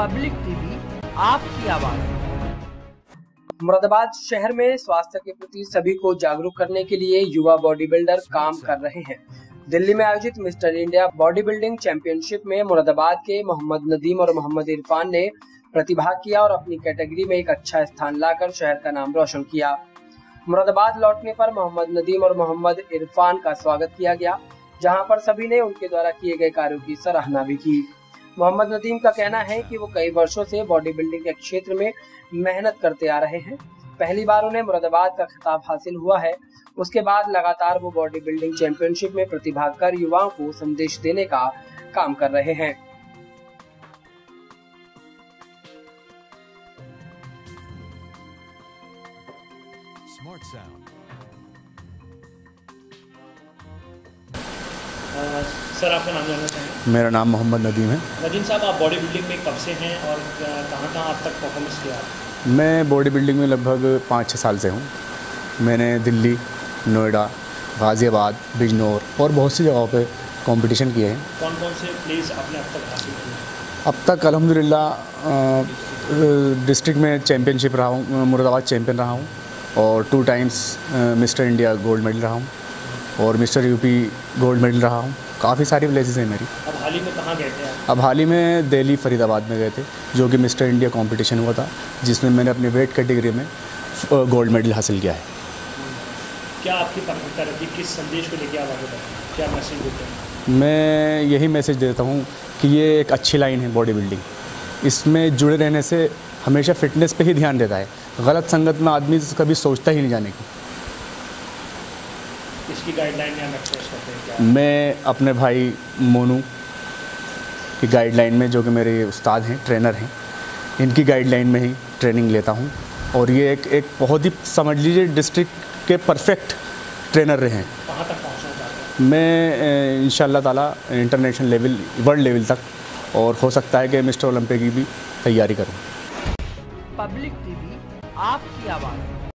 Public TV आपकी आवाज़। मुरादाबाद शहर में स्वास्थ्य के प्रति सभी को जागरूक करने के लिए युवा बॉडी बिल्डर काम कर रहे हैं। दिल्ली में आयोजित Mister India body building championship में मुरादाबाद के मोहम्मद नदीम और मोहम्मद इरफान ने प्रतिभाग किया और अपनी कैटेगरी में एक अच्छा स्थान लाकर शहर का नाम रोशन किया। मुरादाबाद लौटने पर मोहम्मद नदीम और मोहम्मद इरफान का स्वागत किया गया जहाँ पर सभी ने उनके द्वारा किए गए कार्यों की सराहना भी की। मोहम्मद नदीम का कहना है कि वो कई वर्षों से बॉडी बिल्डिंग के क्षेत्र में मेहनत करते आ रहे हैं। पहली बार उन्हें मुरादाबाद का खिताब हासिल हुआ है। उसके बाद लगातार वो बॉडी बिल्डिंग चैंपियनशिप में प्रतिभाग कर युवाओं को संदेश देने का काम कर रहे हैं। Smart Sound. अ, सर आपका नाम जानना चाहेंगे? मेरा नाम मोहम्मद नदीम है। नदीम साहब आप बॉडी बिल्डिंग में कब से हैं और कहाँ कहाँ अब तक परफॉर्मेंस किया? मैं बॉडी बिल्डिंग में लगभग पाँच छः साल से हूँ। मैंने दिल्ली नोएडा गाज़ियाबाद बिजनौर और बहुत सी जगहों पे कंपटीशन किए हैं। कौन कौन से प्लेस आपने अब तक हासिल किए? अब तक अलहमदिल्ला डिस्ट्रिक्ट में चैम्पियनशिप रहा हूँ मुरादाबाद चैम्पियन रहा हूँ और two times Mister India gold medal रहा हूँ और मिस्टर यूपी गोल्ड मेडल रहा हूँ। काफ़ी सारी प्लेसेस हैं मेरी। अब हाल ही में कहाँ गए थे आप? अब हाल ही में दिल्ली फरीदाबाद में गए थे जो कि मिस्टर इंडिया कंपटीशन हुआ था जिसमें मैंने अपनी वेट कैटेगरी में गोल्ड मेडल हासिल किया है। क्या आपकी रहती किस संदेश को लेके आप आगे बढ़ते क्या मैसेज देते हैं? मैं यही मैसेज देता हूँ कि ये एक अच्छी लाइन है बॉडी बिल्डिंग इसमें जुड़े रहने से हमेशा फिटनेस पे ही ध्यान देता है। गलत संगत में आदमी कभी सोचता ही नहीं जाने की। इसकी गाइडलाइन करते हैं क्या? मैं अपने भाई मोनू की गाइडलाइन में जो कि मेरे उस्ताद हैं ट्रेनर हैं इनकी गाइडलाइन में ही ट्रेनिंग लेता हूँ। और ये एक एक बहुत ही समझ लीजिए डिस्ट्रिक्ट के परफेक्ट ट्रेनर रहे हैं। कहाँ तक पहुँचना मैं इन ताला इंटरनेशनल लेवल वर्ल्ड लेवल तक और हो सकता है कि मिस्टर ओलंपिक की भी तैयारी करूँ। पब्लिक टीवी आपकी आवाज़।